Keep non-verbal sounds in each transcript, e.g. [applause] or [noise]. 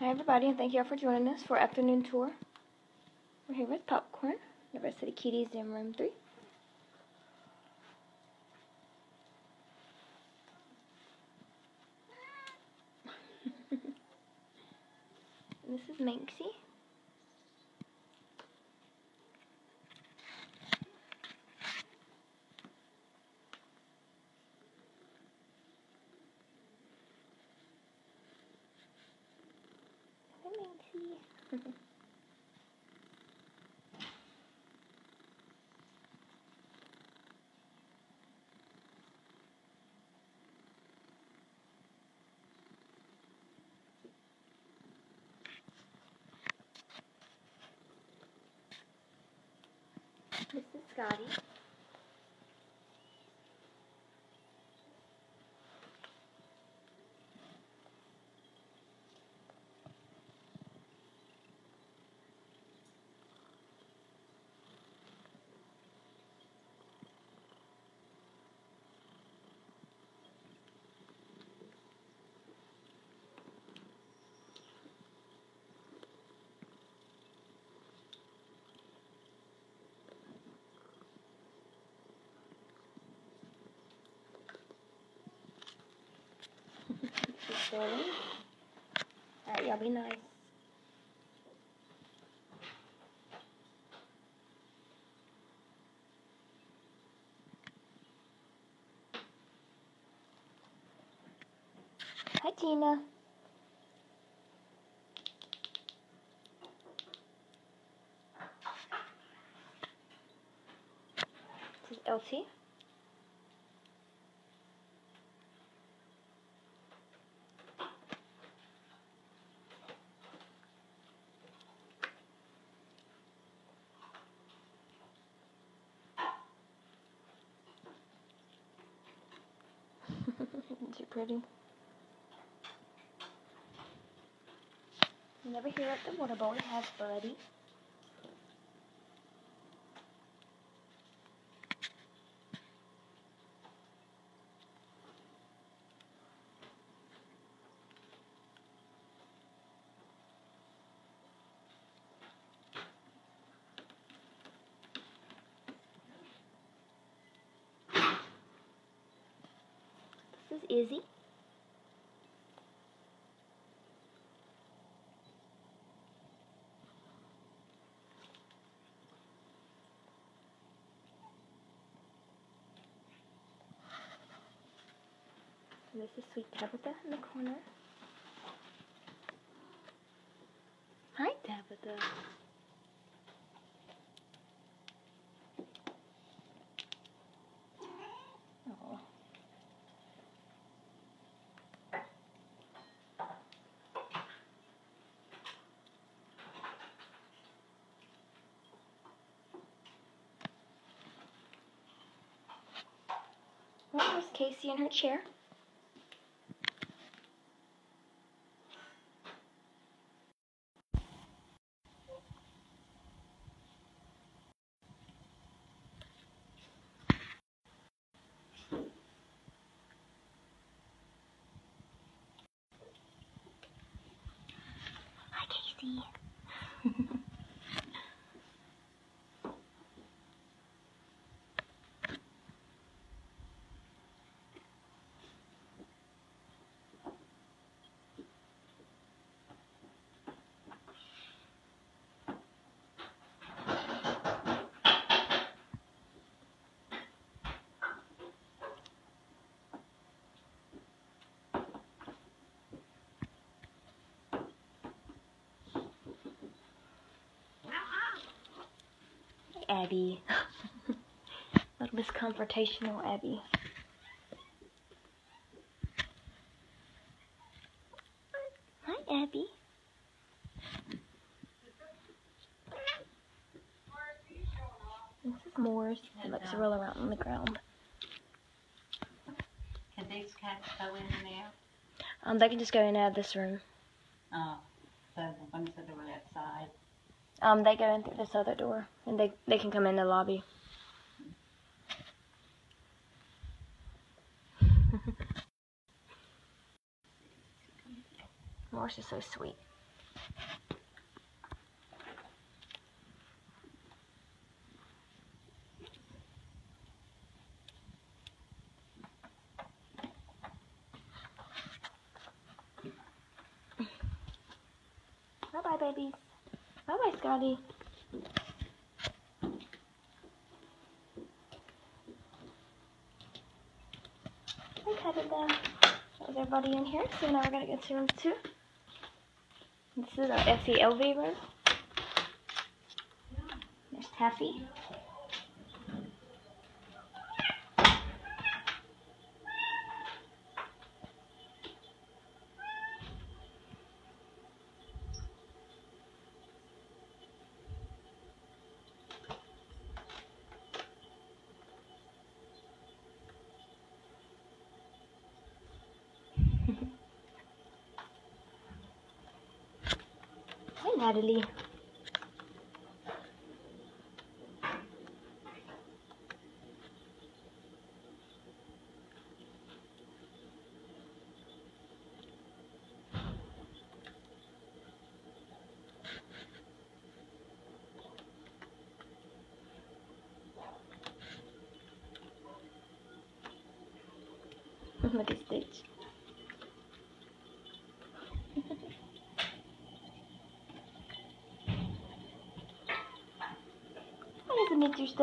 Hi everybody and thank you all for joining us for afternoon tour. We're here with Popcorn, the kitties in room 3. [laughs] this is Manxie. Hi Manxie. This is Scotty. Sterling. Alright, y'all be nice. Hi, Tina. This is Elsie. Isn't she pretty? And over here at the water bowl, have Buddy. This is Izzy. This is Sweet Tabitha in the corner. Hi, Tabitha. Oh. Well, Casey in her chair. Hi, Abby. [laughs] Little Miss Confrontational Abby. Hi, Abby. This is Morris. To roll around on the ground. Can these cats go in and out? Um, they can just go in and out of this room. Oh, so the ones that are outside. Um, they go in through this other door, and they they can come in the lobby. [laughs] Morris is so sweet. Bye bye, babies. Bye bye, Scotty. I petted them. Is everybody in here? So now we're gonna get to room two. This is our FELV room. There's Taffy. Hi, Natalie. Look at Stitch. What is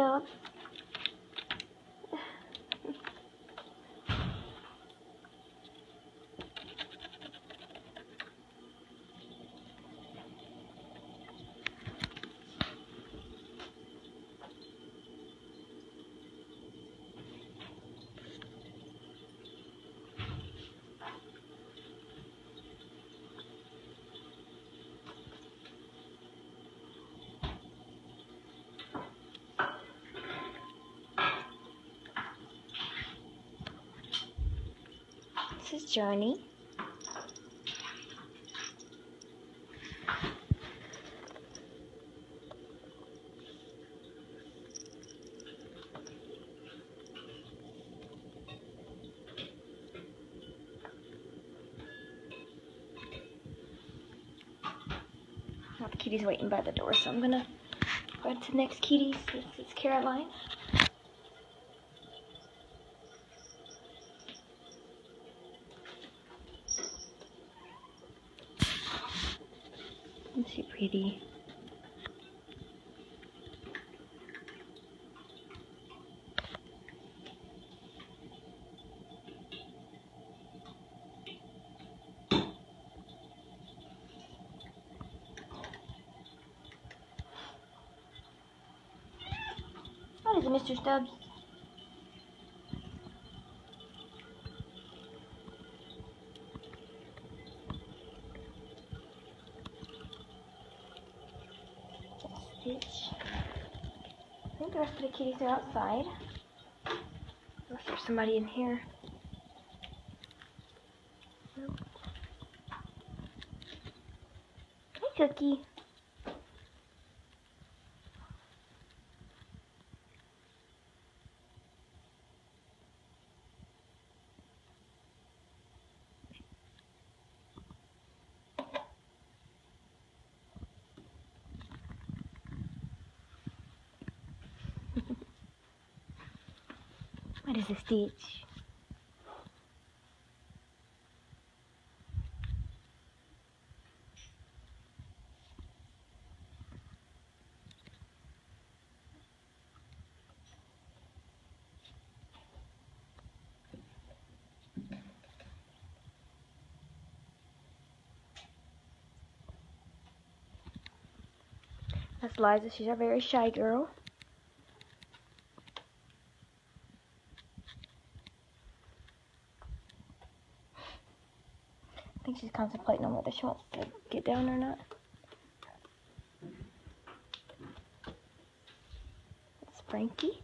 This is Journey. The kitty's waiting by the door, so I'm gonna go to the next kitty. This is Caroline. Isn't she pretty? What is it, Mr. Stubbs? The rest of the kitties are outside. Unless there's somebody in here. Nope. Hi, Cookie. What is a stitch? That's Liza. She's a very shy girl. Think she's contemplating on whether she wants to get down or not. That's Frankie.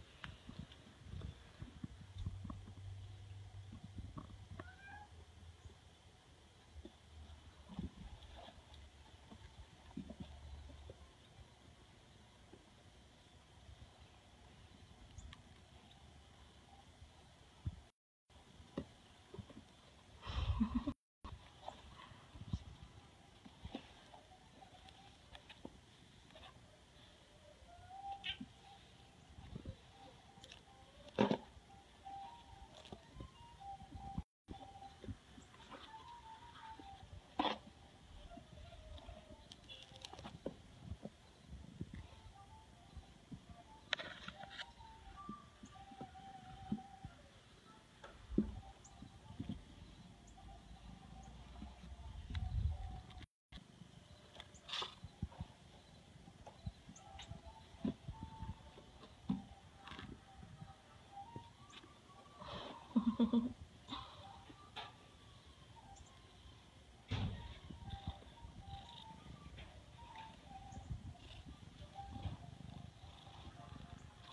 [laughs]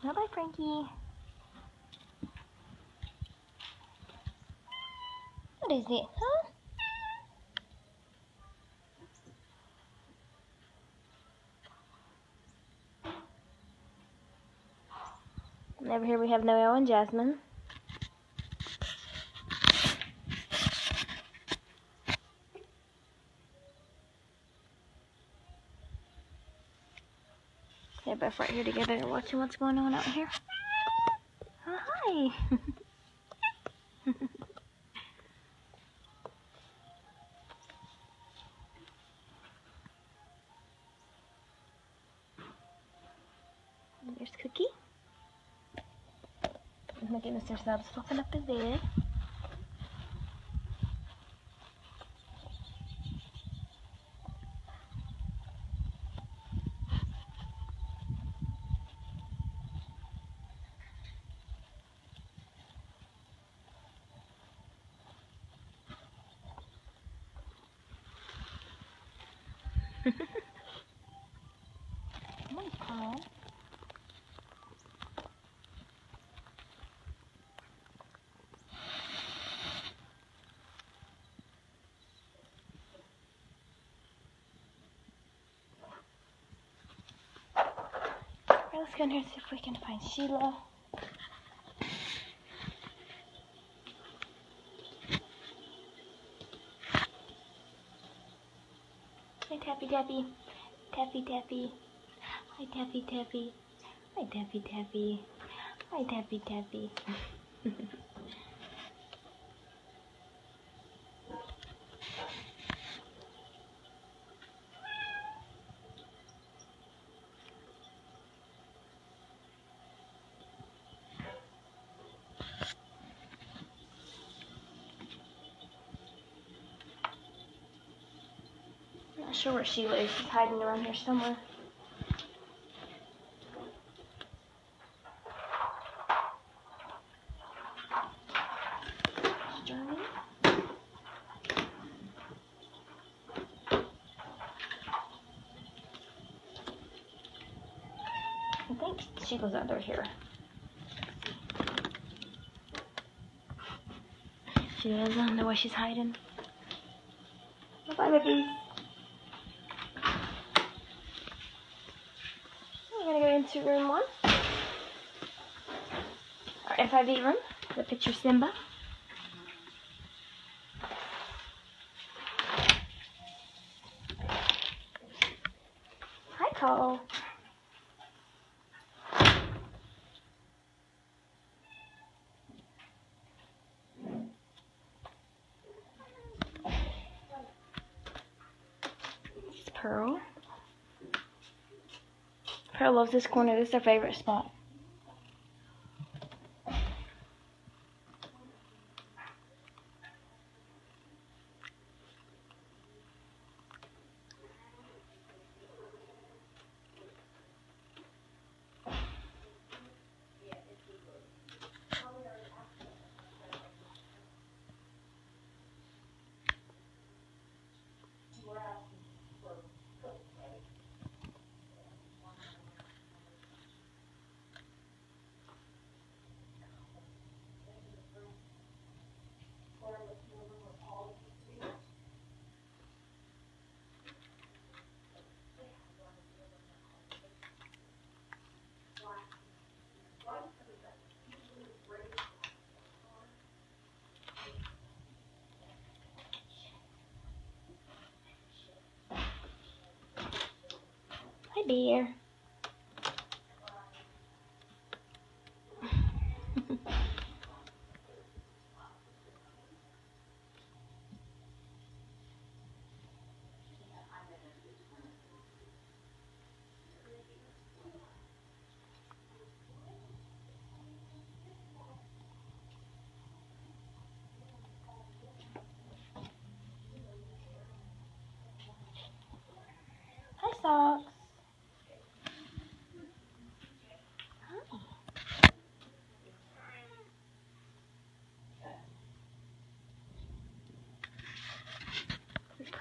Bye bye, Frankie. What is it, huh? Over here we have Noelle and Jasmine. Both right here together watching what's going on out here. Oh, hi. [laughs] There's Cookie. Look at Mr. Stubbs fluffing up his bed. Come on. Alright, let's go in here and see if we can find Sheila. Hi, Tappy Tappy. Tappy Tappy. Hi, Tappy Tappy. Hi, Tappy Tappy. Hi, Tappy Tappy. [laughs] sure where Sheila is. She's hiding around here somewhere. I think Sheila's under here. She doesn't know where she's hiding. Bye babies. We're gonna go into room one. Our FIV room. The picture Simba. Hi, Cole. This is Pearl. Pearl loves this corner. This is her favorite spot. Dear. Socks.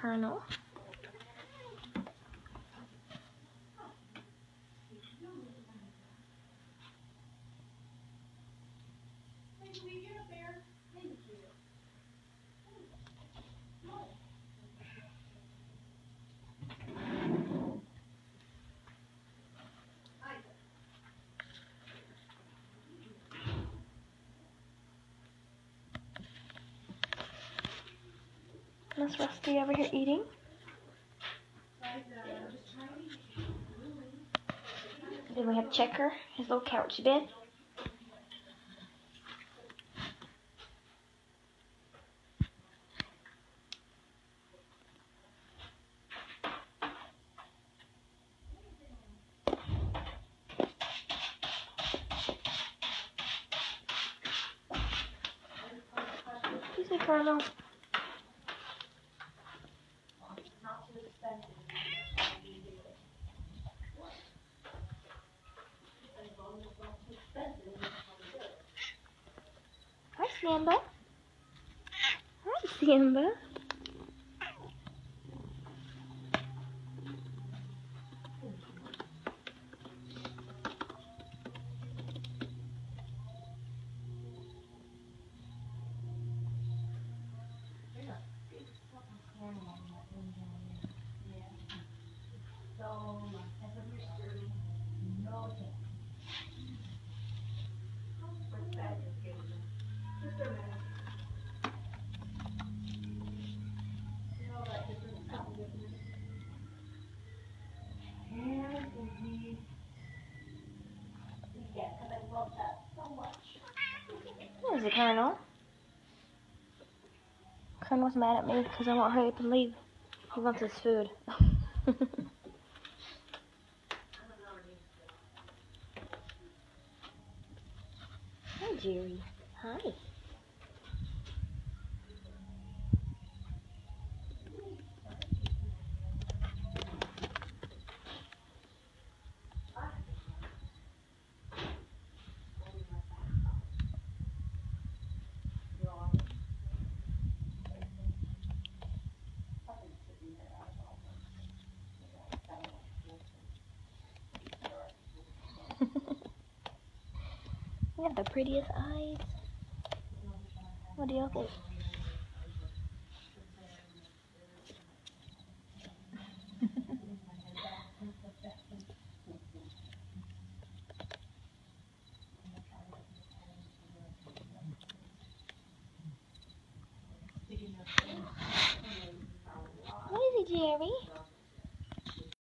Colonel. Miss Rusty over here eating. Then we have Checker, his little couch bed. He's a. Hi, Simba. Hi, There's the Colonel. Colonel's mad at me because I won't hurry up and leave. He wants his food. [laughs] Hi, Jerry. Hi. Have the prettiest eyes. What do y'all think?